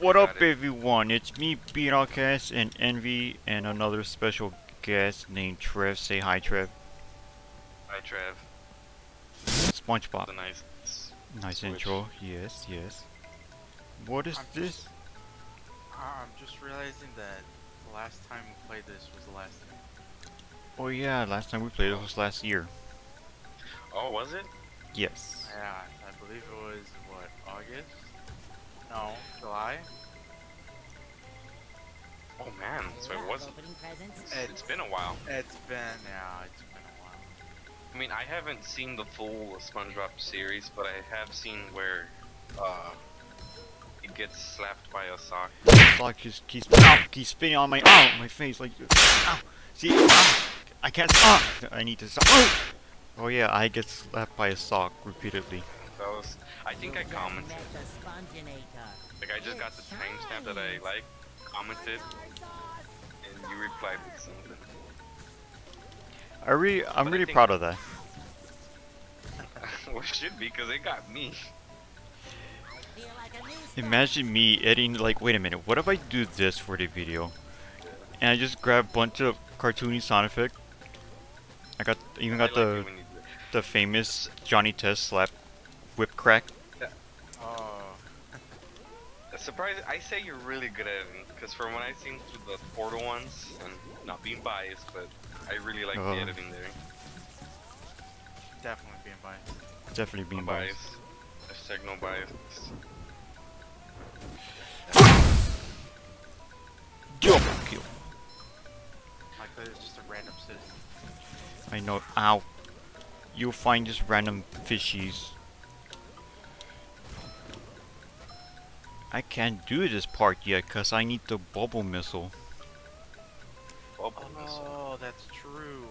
What Got up, it. everyone? It's me, Beat Outcast, and Envy, and another special guest named Trev. Say hi, Trev. Hi, Trev. SpongeBob. It's a nice. Nice switch. intro. Yes, yes. What is I'm this? just- Ah, I'm just realizing that the last time we played this was the last time. Oh yeah, last time we played it was last year. Oh, was it? Yes. Yeah, I believe it was, what, August? No, July? Oh man, so it wasn't. Opening presents. It's been a while. It's been, yeah, it's been a while. I mean, I haven't seen the full SpongeBob series, but I have seen where uh, it gets slapped by a sock. Sock just keeps ow, keeps spinning on my ow, my face like ow. See, ow, I can't stop. I need to stop. Oh! oh yeah, I get slapped by a sock repeatedly. I think I commented. Met the Sponginator. Like I just got the timestamp that I like, commented, and you replied with something. I really, I'm But really proud of that. well, it should be, because it got me. Feel like a new start. Imagine me editing like, wait a minute, what if I do this for the video? And I just grab a bunch of cartoony sound effect. I got even got like the it when you do it. the famous Johnny Test slap whip crack. Oh, Surprise! I say you're really good at it, because from what I've seen through the Portal ones, and not being biased, but I really like Uh-huh. the editing there. definitely being biased. Definitely No being bias. biased. Hashtag no bias. Double kill. Like, that is just a random citizen. I know. Ow. You'll find just random fishies. I can't do this part yet because I need the bubble missile. Bubble oh, missile. Oh, that's true.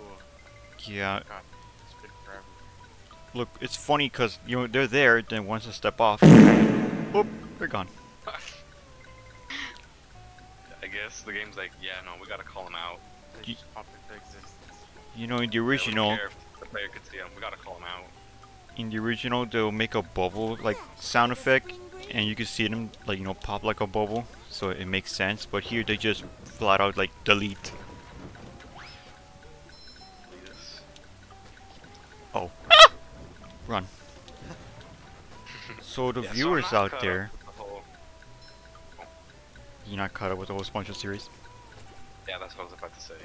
Yeah, God, it's been forever. look, it's funny because you know they're there. Then once I step off, whoop, they're gone. I guess the game's like, yeah, no, we gotta call them out. They Ye- just pop into existence. You know, in the Yeah, don't original, care if the player could see him. We gotta call him out. in the original, they'll make a bubble like sound effect, and you can see them like you know pop like a bubble, so it makes sense. But here they just flat out like delete. Oh, run. So the Yeah, viewers not out there, you're not caught up with the whole SpongeBob series. Yeah, that's what I was about to say.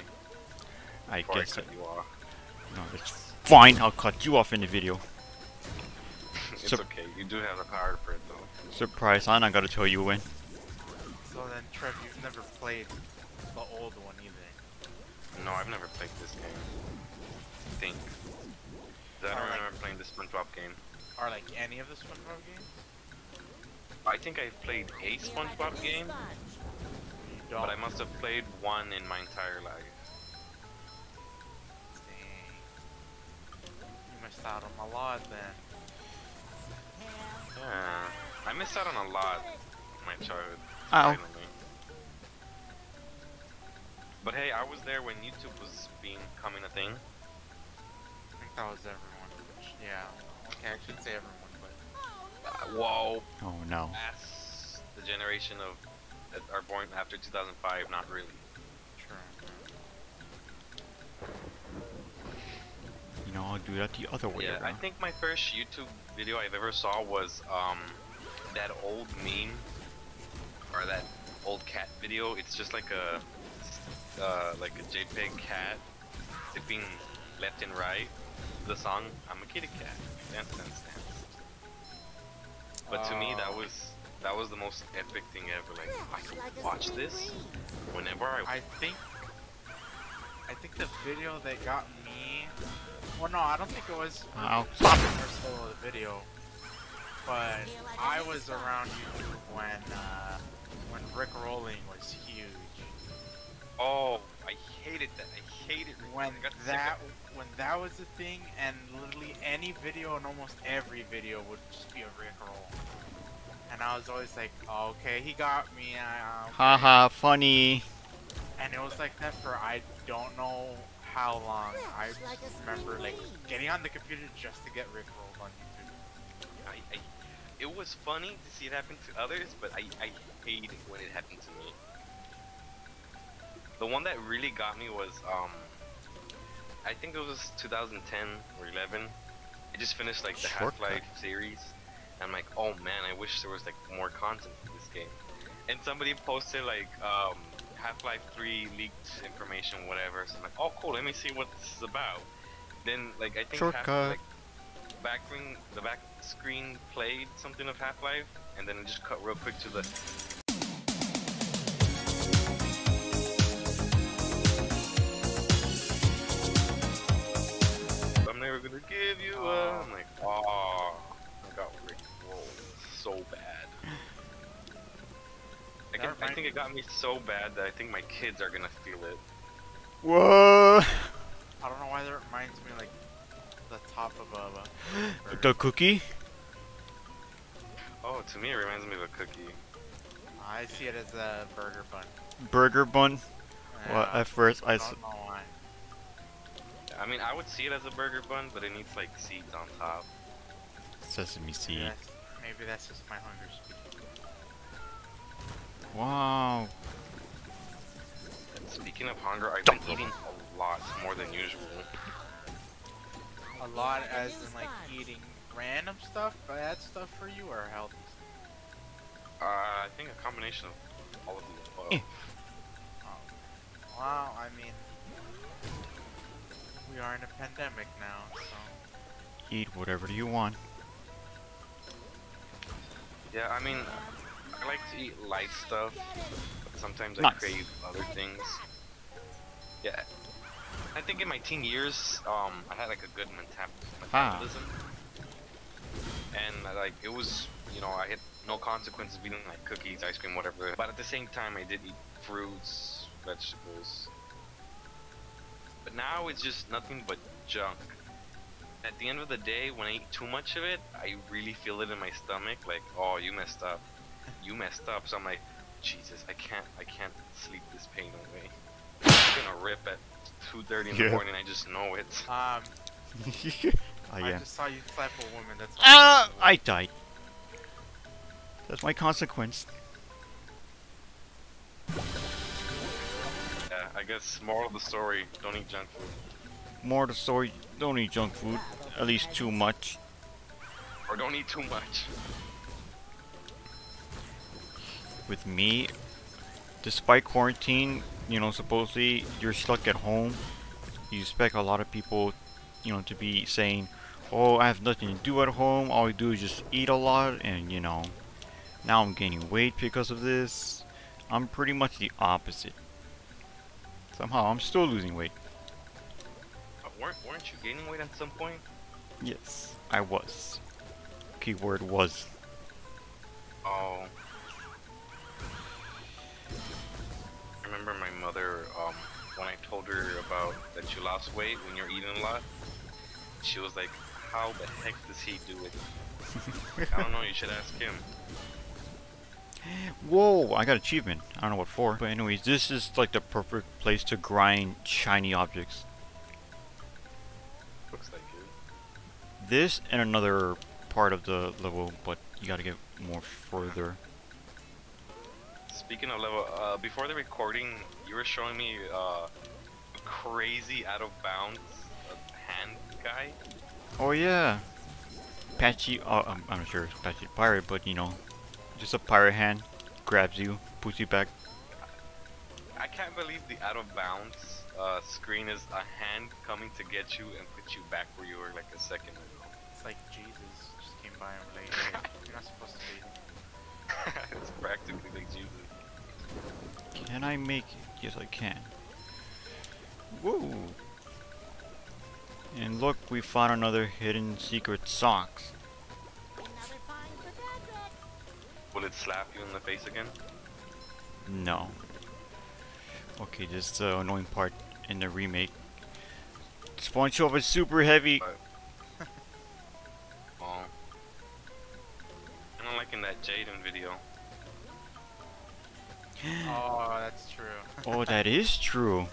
I Before guess I it. you off. No, it's fine. I'll cut you off in the video. it's So- okay. You do have the power it though. Surprise! I'm not gonna tell you when. So then, Trev, you've never played the old one either. No, I've never played this game. I think. 'Cause I don't Or like- remember playing the SpongeBob game. Or like any of the SpongeBob games? I think I've played a Feel like SpongeBob game, sponge. You don't. but I must have played one in my entire life. Dang. You missed out on a lot then. Yeah, I missed out on a lot in my childhood. Ow. surprisingly. But hey, I was there when YouTube was becoming a thing. I think that was everyone. Which, yeah. Okay, I shouldn't say everyone, but Uh, whoa, Oh no. that's the generation of that are born after 2005. Not really. true. You know, I'll do that the other way Yeah, I think my first YouTube video I've ever saw was um that old meme or that old cat video. It's just like a uh, like a JPEG cat zipping left and right. The song "I'm a kitty cat." Dance, dance, dance. But to me, that Oh. was that was the most epic thing ever. Like I could watch this whenever I. I think I think the video that got me well no, I don't think it was Ow. the first solo of the video. But I was around YouTube when uh when Rick Rolling was huge. oh, I hated that. I hated When I got sick of that when that was the thing and literally any video and almost every video would just be a Rick roll. And I was always like, okay, he got me. I, um, Haha, funny. And it was like that for I don't know how long. I remember like getting on the computer just to get Rickrolled on YouTube. It was funny to see it happen to others, but I I hate it when it happened to me. The one that really got me was um, I think it was 2010 or 11. I just finished like the Half-Life series. I'm like, oh man, I wish there was like more content in this game. And somebody posted like um, Half-Life 3 leaked information, whatever. So I'm like, oh cool, let me see what this is about. Then like I think Half- Shortcut. like, back screen, the back screen played something of Half-Life, and then it just cut real quick to the. I'm never gonna give you a. I'm like, oh, I got Rick rolled so bad. I, can, I think it got me so bad that I think my kids are gonna feel it. Whoa! I don't know why that reminds me like the top of uh, a. a The cookie? Oh, to me it reminds me of a cookie. I see it as a burger bun. Burger bun? Well, at first I... don't know why. I mean, I would see it as a burger bun, but it needs like seeds on top. sesame Maybe seed. that's, maybe that's just my hunger speaking. Wow. Speaking of hunger, I've been eating a lot more than usual. A lot as in like eating random stuff, bad stuff for you, or healthy stuff? Uh, I think a combination of all of the above. Oh. Well, I mean, we are in a pandemic now, so. Eat whatever you want. Yeah, I mean, I like to eat light stuff, but sometimes I crave other things. Yeah. I think in my teen years, um, I had like a good meta- Ah. metabolism. And like, it was, you know, I had no consequences of eating like cookies, ice cream, whatever. But at the same time, I did eat fruits, vegetables. But now it's just nothing but junk. At the end of the day, when I eat too much of it, I really feel it in my stomach. Like, oh, you messed up. You messed up. So I'm like, Jesus, I can't, I can't sleep this pain away. I'm gonna rip at 2:30 in the morning. I just know it. Um, I I just saw you slap a woman. That's all Ah! I I died. That's my consequence. Yeah, I guess moral of the story: don't eat junk food, More of the story, don't eat junk food. At least too much. or don't eat too much. With me, despite quarantine, you know, supposedly you're stuck at home. You expect a lot of people, you know, to be saying, oh, I have nothing to do at home. All I do is just eat a lot. And, you know, now I'm gaining weight because of this. I'm pretty much the opposite. Somehow, I'm still losing weight. Uh, weren't weren't you gaining weight at some point? Yes, I was. Keyword was. Oh. Remember my mother, um, when I told her about that you lost weight when you're eating a lot, she was like, how the heck does he do it? I don't know, you should ask him. Whoa, I got achievement. I don't know what for. But anyways, this is like the perfect place to grind shiny objects. Looks like it. This and another part of the level, but you gotta get more further. Speaking of level, uh, before the recording, you were showing me uh, a crazy out of bounds uh, hand guy. Oh yeah. Patchy, uh, I'm, I'm not sure it's Patchy the Pirate, but you know, just a pirate hand grabs you, puts you back. I can't believe the out of bounds uh, screen is a hand coming to get you and put you back where you were like a second ago. It's like Jesus just came by and was like, hey, you're not supposed to be it's practically like Jesus. Can I make it? Yes, I can. Woo! And look, we found another hidden secret socks. Another find for Patrick. Will it slap you in the face again? No. Okay, this is the annoying part in the remake. SpongeBob is super heavy. Oh. I don't like in that Jaden video. Oh, that's true. Oh, that is true.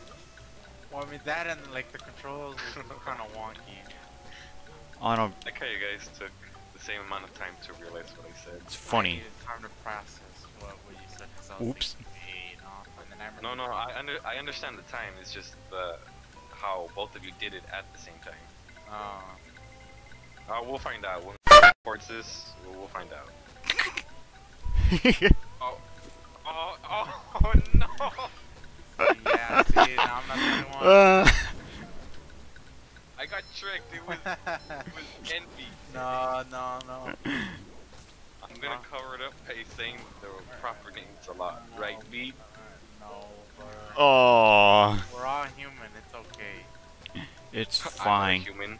Well, I mean that and like the controls was kind of wonky. On a Like how you guys took the the same amount of time to realize what I said. It's funny. needed time to process what, what you said. 'cause I was Oops. thinking, "Wait, no," and then I No, no, I under I understand the time. It's just the how both of you did it at the same time. Uh, Uh, we'll find out when reports this. We'll, we'll find out. Oh, oh, oh no! yeah, see, I'm not the one. uh, I got tricked. It was it was envy. no, no, no. I'm gonna cover it up by saying the proper names a lot, right, B? No, we're, oh, we're all human. It's okay. it's fine. I'm a human.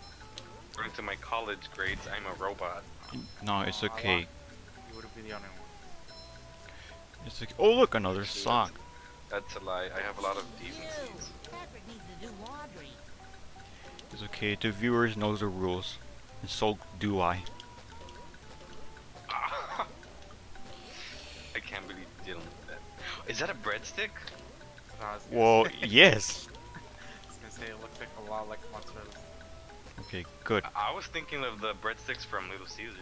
According to my college grades, I'm a robot. No, it's okay. You wouldn't be the only one. It's like, Oh, look, another sock. That's a lie. I have a lot of You! decencies. Patrick needs to do laundry. It's okay. The viewers knows the rules, and so do I. I can't believe you dealing with that. Is that a breadstick? So I Well, yes. I was gonna say it looks like a lot like mozzarella. Okay, good. I I was thinking of the breadsticks from Little Caesars.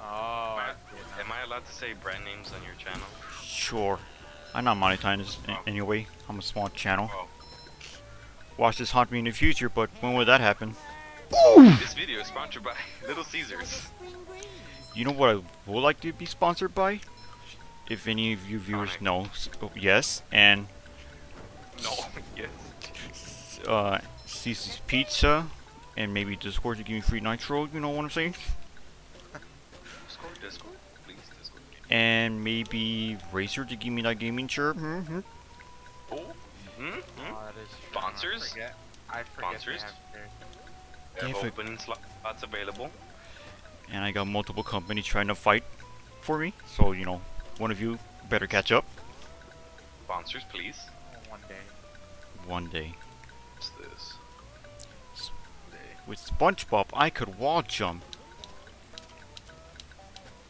Oh, I Am see it Am now. I allowed to say brand names on your channel? Sure. I'm not monetizing this Oh. anyway. I'm a small channel. Oh, Watch this haunt me in the future, but when would that happen? this video is sponsored by Little Caesars. You know what I would like to be sponsored by? If any of you viewers know, oh, yes, and No, yes. uh, Cicis Pizza, and maybe Discord to give me free nitro. You know what I'm saying? Discord, Discord, please, Discord. And maybe Razer to give me that gaming chair. hmm Oh, hmm? hmm? Oh, that is true. Sponsors? I forget. I forget they Sponsors? have theirs. We have opening slots available. And I got multiple companies trying to fight for me. So you know, one of you better catch up Sponsors, please. Oh, One day. one day. What's this? S- Day. With SpongeBob, I could wall jump.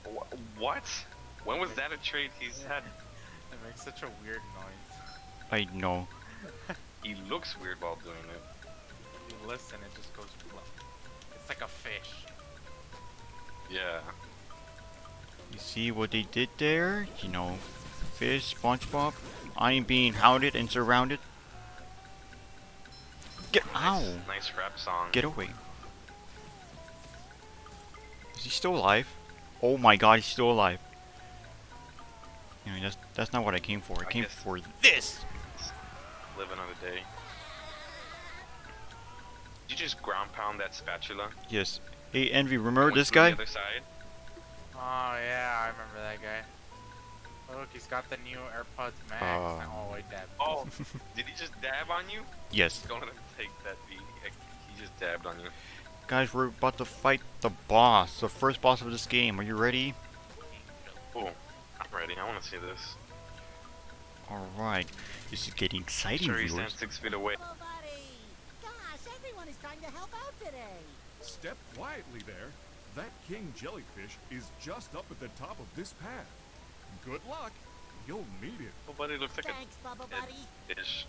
Wh- What? When was that a trait he's had? It makes such a weird noise. I know. He looks weird while doing it. You listen, it just goes. plump. It's like a fish. Yeah. You see what they did there? You know, fish, SpongeBob. I am being hounded and surrounded. Get ow! Nice, nice rap song. Get away. Is he still alive? Oh my god, he's still alive. You know, that's that's not what I came for. I I came for this. Live another day. Did you just ground pound that spatula? Yes. Hey, Envy, remember this guy? The other side? Oh yeah, I remember that guy. Look, he's got the new AirPods Max. Uh. oh wait, that. Oh, did he just dab on you? Yes. Don't let him take that beat. He just dabbed on you. Guys, we're about to fight the boss, the first boss of this game. Are you ready? I'm ready. I want to see this. Alright. This is getting exciting, Sure, he viewers. stands six feet away. Hello, buddy. Gosh, everyone is trying to help out today. Step quietly there. That king jellyfish is just up at the top of this path. Good luck. You'll need it. Oh, buddy, looks like Thanks, Bubba a Buddy. dish.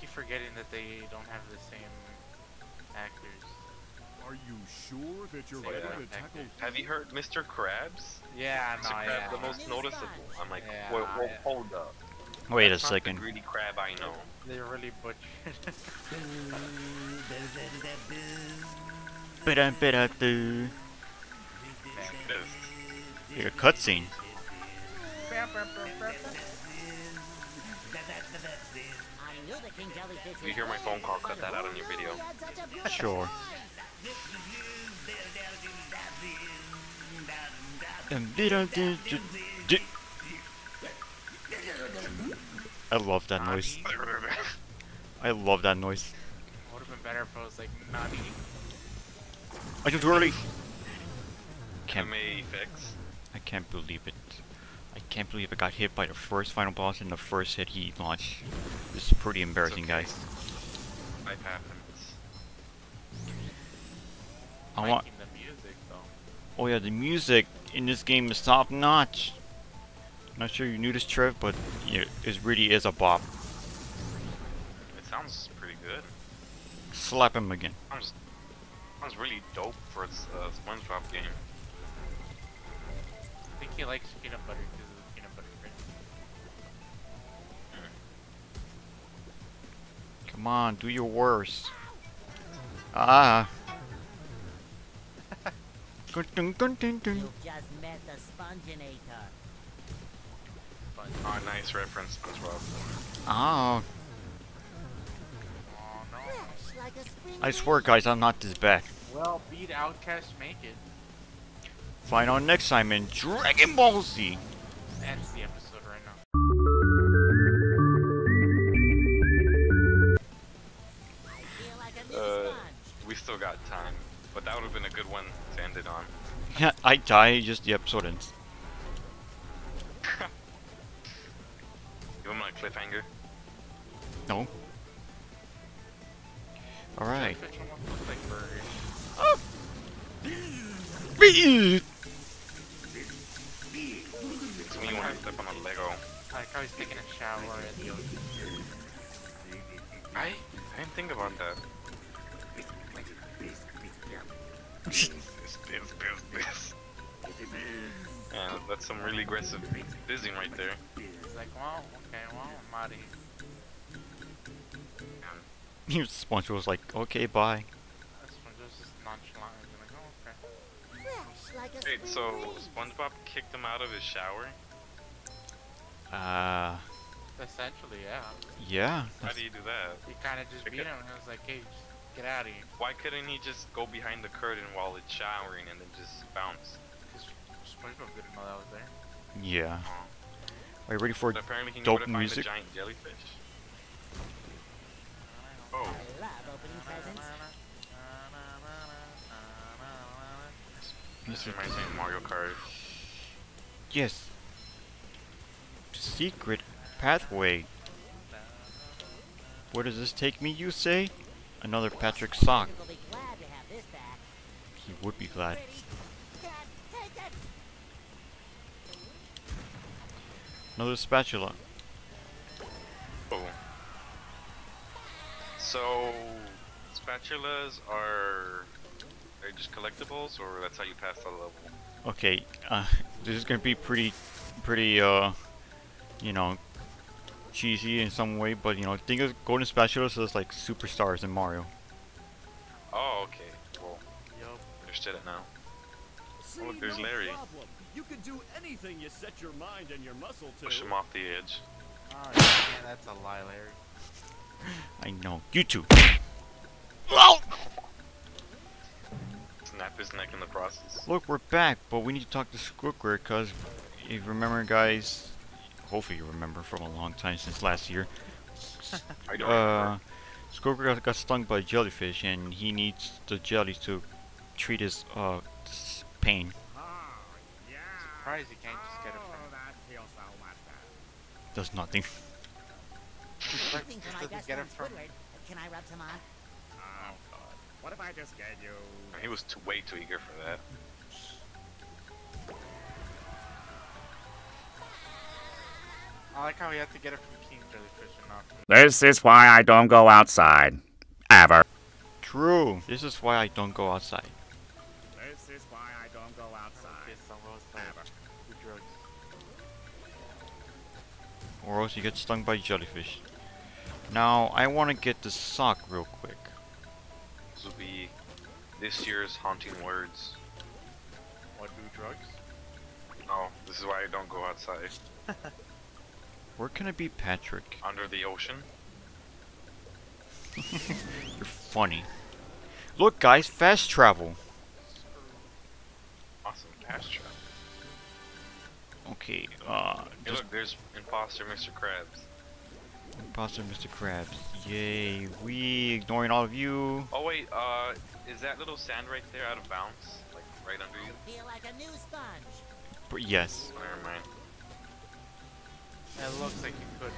keep forgetting that they don't have the same actors. Are you sure that you're ready to tackle? Have you heard Mr. Krabs? Yeah, Mr. no, Krabs, yeah. the most noticeable. I'm like, Yeah, whoa, whoa, yeah. hold up. Wait a That's not the second. greedy crab I know. They really butchered. Ba-da-ba-da-doo. This. Like a cutscene. I knew the king jellyfish If you hear my phone call, cut that out on your video. he had such a beautiful Sure. I love that noise. I love that noise. Would have been better if it was like nutty. I just early. Can't, Anime effects. I can't believe it. I can't believe I got hit by the first final boss in the first hit he launched. This is pretty embarrassing, okay. guys. Life happens. I want. The music though. Oh yeah, the music in this game is top notch. Not sure you knew this, Trev, but yeah, it really is a bop. It sounds pretty good. Slap him again. Sounds Sounds really dope for its uh, SpongeBob game. I think he likes peanut butter because of the peanut butter bread. Come on, do your worst. Ah. You just met the Sponginator. Oh, nice reference, SpongeBob. Oh, Oh no. Like I swear, guys, I'm not this bad. Well, beat Outcast, make it. Find out next time in Dragon Ball Z. Ends the episode that would have been a good one to end it on. Yeah, I die, just the episode ends. Give him my cliffhanger. No. Alright. Jellyfish almost look like me, when I step on a Lego. I like how he's taking a shower at the ocean. I, I didn't think about that. This, this, this, this. Yeah, that's some really aggressive fizzing right there. He's like, well, okay, well, I'm out of here. He was SpongeBob was like, okay, bye. This one just is nonchalant. He's like, oh, okay. Fresh like a Wait, so. SpongeBob kicked him out of his shower? Uh, Essentially, yeah. yeah. How do you do that? He kind of just Okay. beat him and was like, hey, just get out of here. Why couldn't he just go behind the curtain while it's showering and then just bounce? Because SpongeBob didn't know that was there. Yeah. Oh. Are you ready for But apparently he dope where to find music? a giant jellyfish. Oh, I love opening presents. this reminds me of Mario Kart. Yes. Secret pathway. Where does this take me, you say? Another Patrick sock. You'll be glad to have this back. He would be glad. Pretty. Cat, take it. Another spatula. Oh. So, spatulas are they just collectibles, or that's how you pass the level? Okay, uh, this is gonna be pretty, pretty, uh, you know, cheesy in some way, but you know, think of golden spatulas as like superstars in Mario. Oh, okay. Well, Yup. understood it now. See, oh, look, there's no Larry. Problem. You can do anything you set your mind and your muscle to. Push him off the edge. Oh, yeah, that's a lie, Larry. I know. You too. Oh! Snap his neck in the process. Look, we're back, but we need to talk to Squidward, because if you remember, guys, hopefully you remember from a long time since last year, I don't uh, remember. Got, got stung by a jellyfish, and he needs the jelly to treat his, uh, pain. Oh, yeah. Surprised you can't just get it Oh, from that feels so much better. Does nothing. Anything for my Doesn't get it from- Can I rub some on? Oh, God. What if I just get you? He was too way too eager for that. I like how he had to get it from King Jellyfish and not from This is why I don't go outside. Ever. True. This is why I don't go outside. This is why I don't go outside. Kiss on Rose Tower. Ever. Or else you get stung by jellyfish. Now, I want to get the sock real quick. This will be this year's haunting words. What, do drugs? No, this is why I don't go outside. Where can I be Patrick? Under the ocean. You're funny. Look, guys, fast travel. Awesome, fast travel. Okay, uh, Hey, look, there's imposter Mr. Krabs. imposter Mr. Krabs. Yay, we ignoring all of you. Oh wait, uh, is that little sand right there out of bounds? Like right under you? Feel like a new sponge. But yes, Oh, never mind. It looks like you could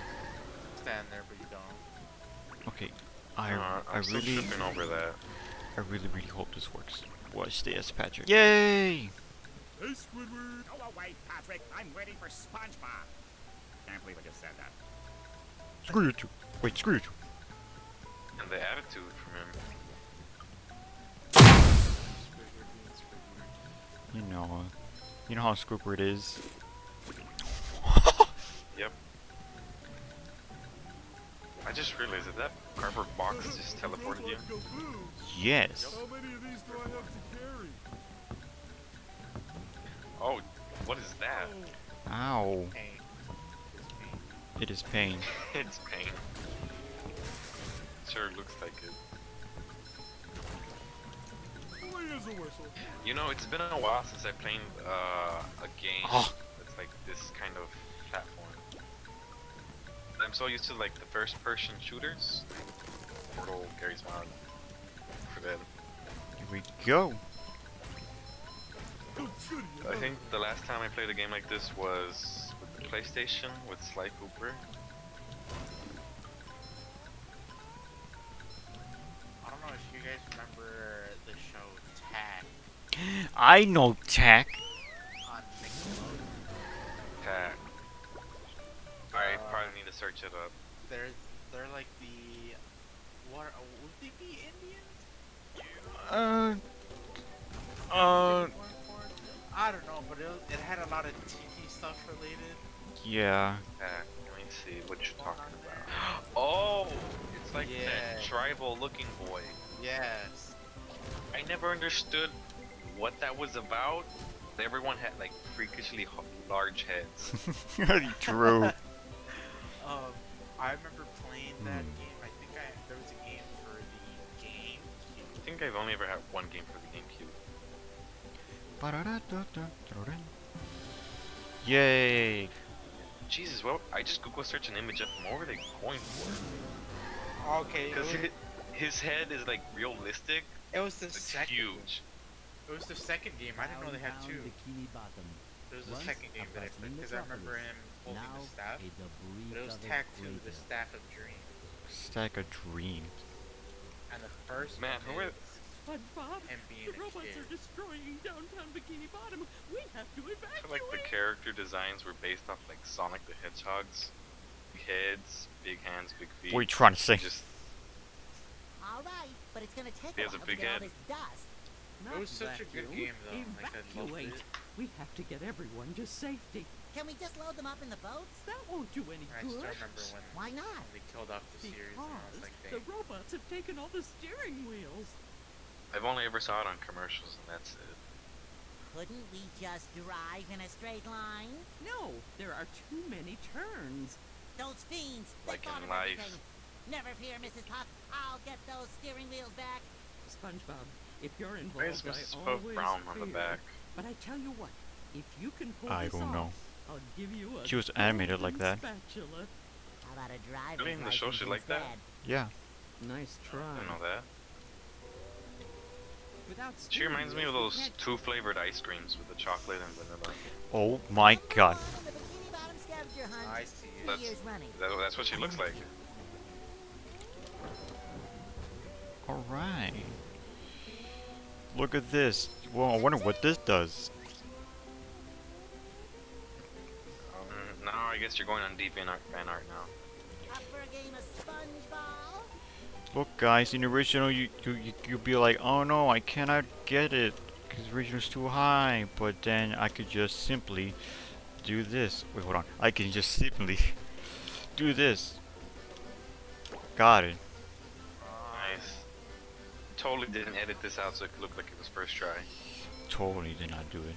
stand there, but you don't. okay. I, Uh, I I'm still really, tripping over that. I really, really hope this works. Watch stay as Patrick. Yay! Hey, Squidward! Go away, Patrick. I'm waiting for SpongeBob. Can't believe I just said that. Screw you two. Wait, screw you two. And the attitude from him. You know, you know how Squidward is. I just realized that that cardboard box just teleported you. Yes. How many of these do I have to carry? Oh, what is that? Ow. Hey, it's me. It is pain. it's pain. Sure looks like it. Where is a whistle? You know, it's been a while since I played uh, a game Oh. that's like this kind of platform. I'm so used to like the first person shooters. Portal, Garry's Mod. For that. Here we go. I think the last time I played a game like this was with the PlayStation with Sly Cooper. I don't know if you guys remember the show Tak I know Tak. Search it up. They're they're like the what are, would they be Indians? Uh. Uh. I don't know, but it, was- it had a lot of tiki stuff related. Yeah. Tak. Let me see what you're talking about. Oh, it's like Yeah. that tribal looking boy. Yes. I never understood what that was about. Everyone had like freakishly large heads. True. Um, I remember playing that Hmm. game. I think I there was a game for the game. I think I've only ever had one game for the GameCube. Yay. Jesus, well, I just Google search an image of him. What were they going for? Okay, Because was, his, his head is like realistic. it was the It's second. huge. It was the second game. I didn't know they had two. Bikini Bottom. There was the second game that I bustling played because I remember him holding now the staff. a debris But it was covered Tak 2, the. Staff of Dreams. Stack of dreams. And the first Man, one who are- is SpongeBob, him being the a robots kid. are destroying downtown Bikini Bottom. We have to I evacuate. feel like the character designs were based off like Sonic the Hedgehog's big heads, big hands, big feet. What are you trying to say? Just All right, but it's gonna take He a has a while big to get all head. this dust. Not It was such a good game, though. Like, I loved it. We have to get everyone to safety. Can we just load them up in the boats? That won't do any I still good. remember when Why not? they killed off the series and I was Because like, the robots have taken all the steering wheels. I've only ever saw it on commercials, and that's it. Couldn't we just drive in a straight line? No, there are too many turns. Those fiends, they Like in life. everything. Never fear, Mrs. Puff. I'll get those steering wheels back. SpongeBob, if you're Why is involved, Mrs. I Puff always brown on the back? But I tell you what, if you can pull I this don't off, know. I'll give you a She was animated like that. Spatula. How about a driver's Really, in the show she like that? Yeah. Nice I try. didn't know that. Without She reminds me of those two flavored ice creams with the chocolate and vanilla. Oh my god. Come on, the Bikini Bottom scavenger hunt. I see That's- That, that's what she looks like. Alright. Look at this. Well, I wonder what this does. Now I guess you're going on deep fan art, fan art now. For a game of SpongeBob? Look, guys, in the original, you you you you'd be like, oh no, I cannot get it because the original's too high. But then I could just simply do this. Wait, hold on. I can just simply do this. Got it. Nice. Totally didn't edit this out so it could look like it was first try. Totally did not do it.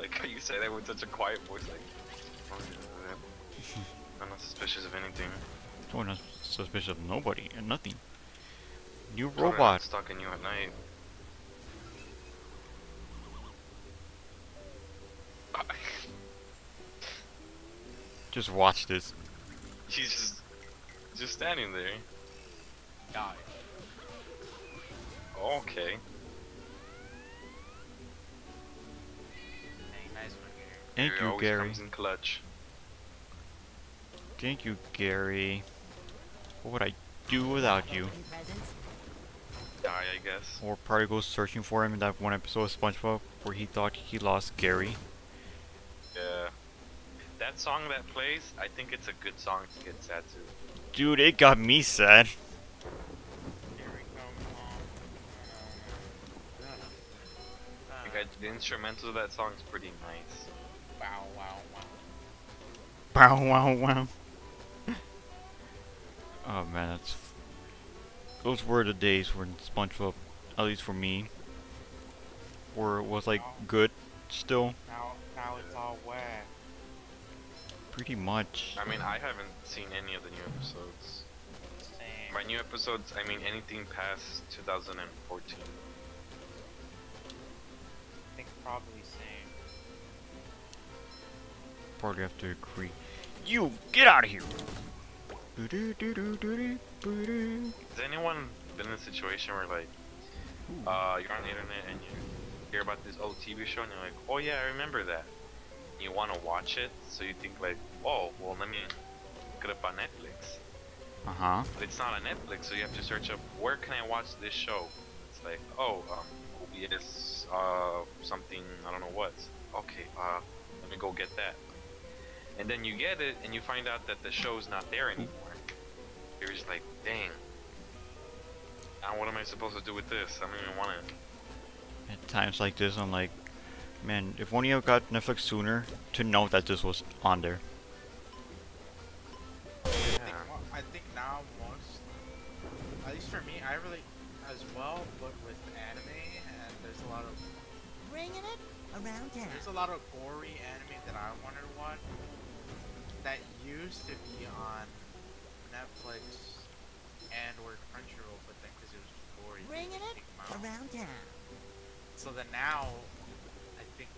Take that! like how you say that with such a quiet voice, like. "Oh, I'm not suspicious of anything. Oh, not suspicious of nobody and nothing. New Probably not robot. stalking you at night. Just watch this. She's just, just standing there. Die. Okay. Thank you, always Gary. Comes in clutch. Thank you, Gary. What would I do without you? Die, I guess. Or probably go searching for him in that one episode of SpongeBob where he thought he lost Gary. Yeah. That song that plays, I think it's a good song to get sad to. Dude, it got me sad. Here we come home. Like, I, the instrumental of that song is pretty nice. Wow, wow, wow. Wow, wow, wow. oh man, that's. Those were the days when SpongeBob, at least for me, were was like good still, Now, now it's all wet. pretty much. I mean, I haven't seen any of the new episodes. Same. By new episodes, I mean anything past 2014. I think probably same. Probably have to agree. You get out of here. Has anyone been in a situation where like, uh, you're on the internet and you hear about this old TV show and you're like, oh yeah, I remember that. And you want to watch it, so you think like, oh, well let me look it up on Netflix. Uh huh. But it's not on Netflix, so you have to search up where can I watch this show. It's like, oh, um, OBS, uh, something I don't know what. Okay, uh, let me go get that. And then you get it, and you find out that the show's not there anymore. You're just like, dang. Now what am I supposed to do with this? I don't even want it. At times like this, I'm like, man, if only I got Netflix sooner to know that this was on there. I think, Yeah. I think now most, at least for me, I really, as well, but with anime, and there's a lot of Bringing it around town. there's a lot of gory anime that I wanted to watch that used to be on Netflix and or Crunchyroll, but then because it was too gory, they Bringing it take 'em out. around town. So then now, I think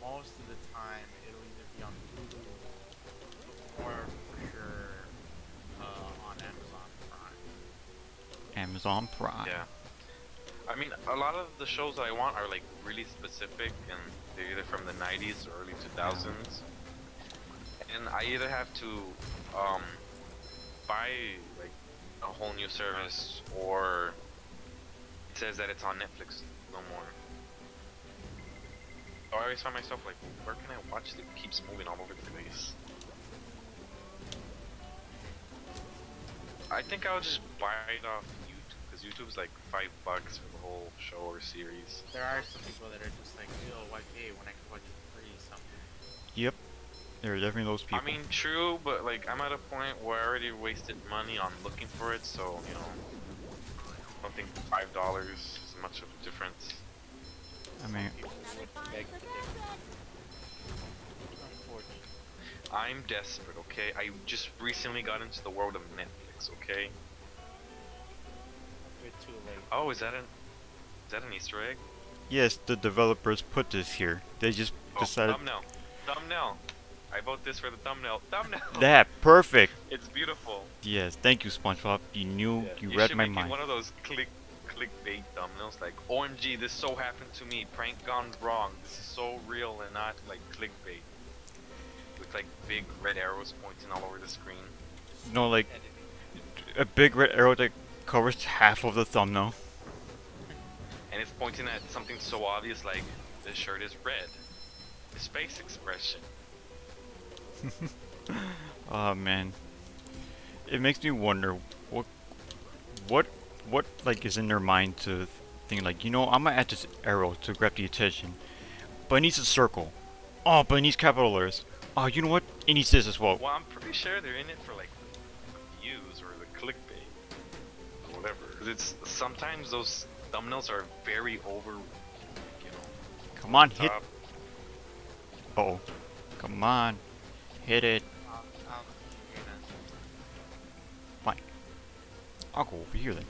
most of the time it'll either be on Hulu or for sure uh, on Amazon Prime. Amazon Prime. Yeah. I mean, a lot of the shows that I want are like really specific, and they're either from the 90s or early 2000s. And I either have to um, buy like a whole new service, or it says that it's on Netflix no more. So I always find myself like, where can I watch that keeps moving all over the place? I think I'll just buy it off YouTube because YouTube's like five bucks for the whole show or series. There are some people that are just like, yo, why pay when I can watch it for free something? Yep. There are definitely those people. I mean, true, but like I'm at a point where I already wasted money on looking for it, so you know, I don't think five dollars is much of a difference. I mean, People would beg to differ. Unfortunately. I'm desperate, okay? I just recently got into the world of Netflix, okay? Too late. Oh, is that an is that an Easter egg? yes, the developers put this here. They just decided. Oh, decided thumbnail, thumbnail. I vote this for the thumbnail. Thumbnail. that perfect. It's beautiful. Yes, thank you, SpongeBob. You knew Yeah. you, You read my mind. one of those click clickbait thumbnails like OMG this so happened to me prank gone wrong this is so real and not like clickbait with like big red arrows pointing all over the screen No, like a big red arrow that covers half of the thumbnail. and it's pointing at something so obvious like this shirt is red his face expression Oh man, it makes me wonder what, what, what like is in their mind to think like, you know, I'm gonna add this arrow to grab the attention, but it needs a circle. Oh, but it needs capital letters. Oh, you know what? It needs this as well. well I'm pretty sure they're in it for like views or the clickbait or whatever 'Cause it's sometimes those thumbnails are very over you know Come on, hit. Uh oh, come on, hit it. You're gonna- I'll go over here then.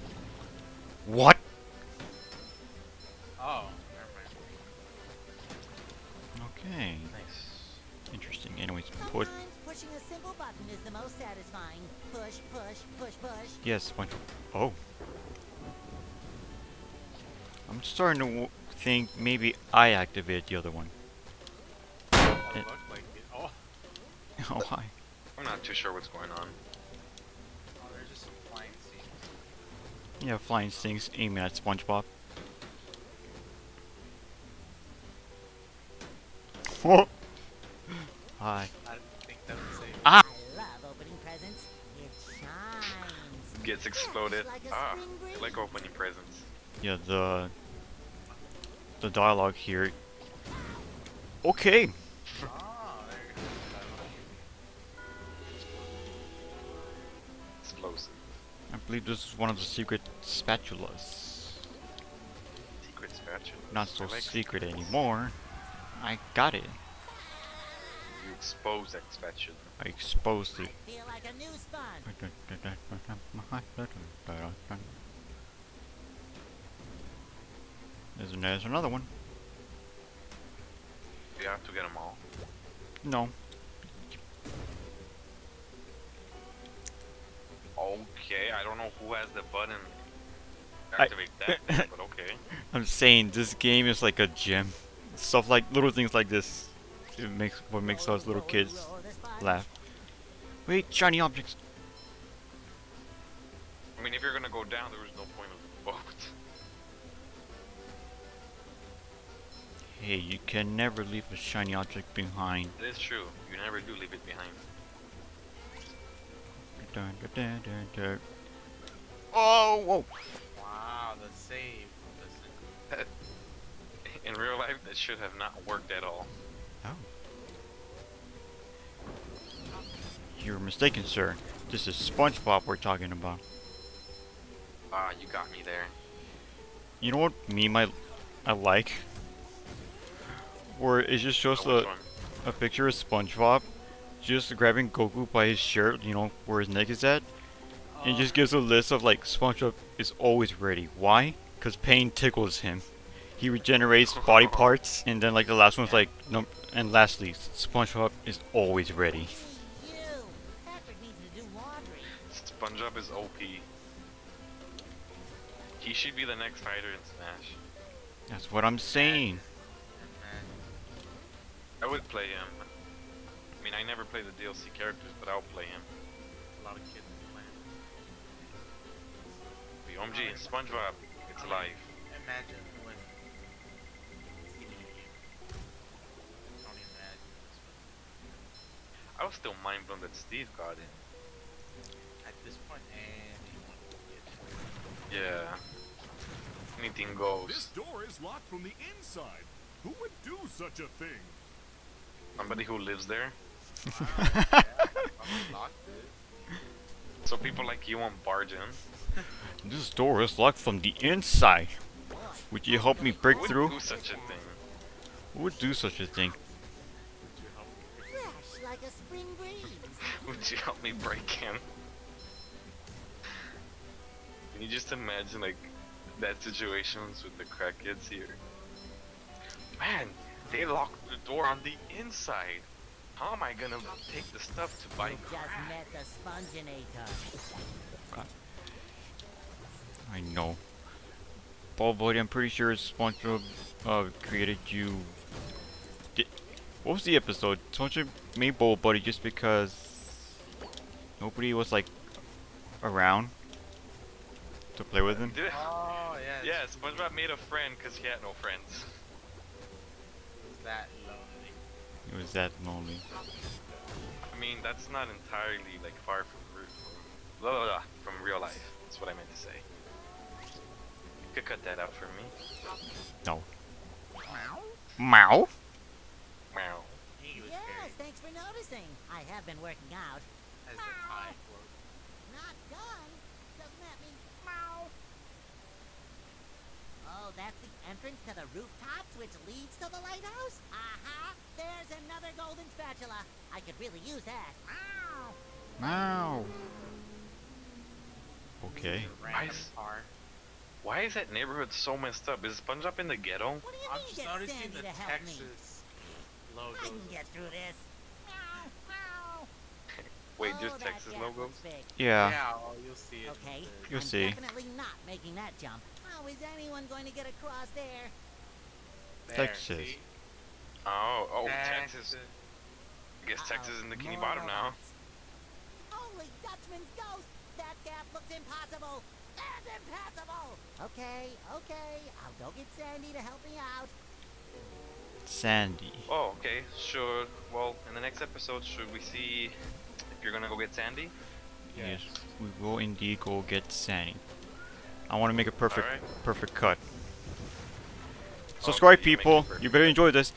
What? Oh, never mind. Okay, nice interesting. Anyways, put pushing a single button is the most satisfying. Push, push, push, push. yes, one. Oh, I'm starting to w- think maybe I activated the other one. That looked like it. Oh, oh hi. I'm not too sure what's going on oh, there's just some flying scenes. Yeah, flying things aiming at SpongeBob. Oh. Hi. I didn't think that would say. Ah. Love opening presents. It shines. gets exploded. Like a Ah, spring like opening presents. Yeah, the the dialogue here Okay. Believe this is one of the secret spatulas. Secret spatula. Not so like secret spatulas. anymore. I got it. You expose that spatula. I exposed it. I feel like a new sponge. There's, there's another one. You have to get them all. No. Okay, I don't know who has the button. to I- Activate that, but okay. I'm saying this game is like a gem. Stuff like little things like this. It makes what makes us little kids laugh. Wait, shiny objects. I mean, if you're gonna go down, there was no point of the boat. Hey, you can never leave a shiny object behind. That's true. You never do leave it behind. Dun, dun, dun, dun. Oh, whoa. Wow, the save. Listen. In real life, that should have not worked at all. Oh. You're mistaken, sir. This is SpongeBob we're talking about. Ah, you got me there. You know what meme I, I like? Where it just shows Oh, a, one? a picture of SpongeBob just grabbing Goku by his shirt, you know, where his neck is at. And just gives a list of like SpongeBob is always ready. Why? Because pain tickles him. He regenerates body parts, and then like the last one's like, no, and lastly, SpongeBob is always ready. You. Patrick needs to do laundry. SpongeBob is OP. He should be the next fighter in Smash. That's what I'm saying. I would play him. I mean, I never play the DLC characters, but I'll play him. a lot of kids playing. The OMG and SpongeBob, it's alive. Imagine when Steve Don't even imagine. I was still mind blown that Steve got in. At this point, anyone can get. Yeah. Anything goes. This door is locked from the inside. Who would do such a thing? Somebody who lives there. Wow, yeah, probably locked it. So people like you won't barge in. This door is locked from the inside. Would you help me break Who would do such a thing? Who would do such a thing? Would you help me? Fresh like a spring breeze. Would you help me break in? Can you just imagine like that situations with the crack kids here? Man, they locked the door on the inside. How am I gonna take the stuff to buy You just crack? met the Sponginator. I know. Ball Buddy, I'm pretty sure SpongeBob uh, created you. Di- what was the episode? SpongeBob made Ball Buddy just because nobody was like around to play with him. Dude, Oh, yeah. yeah, it's SpongeBob made a friend because he had no friends. that lonely. It was that lonely. I mean, that's not entirely like far from re- blah, blah, blah, from real life. That's what I meant to say. You could cut that out for me. No. Meow. Meow. English Yes, thanks for noticing. I have been working out. as the time works. Not done. Doesn't that mean meow? Oh, that's the entrance to the rooftops which leads to the lighthouse? Uh-huh. There's another golden spatula. I could really use that. Meow. Meow. Okay. Random Nice. car. Why is that neighborhood so messed up? Is SpongeBob in the ghetto? What do you I'm mean just get noticing Sandy the to help me? Texas I logos. can get through this. Meow, meow. Wait, oh, just that Texas gap logos? looks. Yeah. Yeah, oh, you'll see it. Okay, You'll I'm see. definitely not making that jump. How is anyone going to get across there? There, Texas. see? Oh, oh, Texas. Texas. I guess Uh-oh, Texas is in the Bikini Bottom now. robots. Holy Dutchman's ghost! That gap looks impossible! And impassable! Okay, okay, oh, I'll go get Sandy to help me out. Sandy. Oh, okay, sure. Well, in the next episode, should we see if you're gonna go get Sandy? Yes, we will indeed go get Sandy. I want to make a perfect, Alright. perfect cut. Subscribe, you people. You better enjoy this.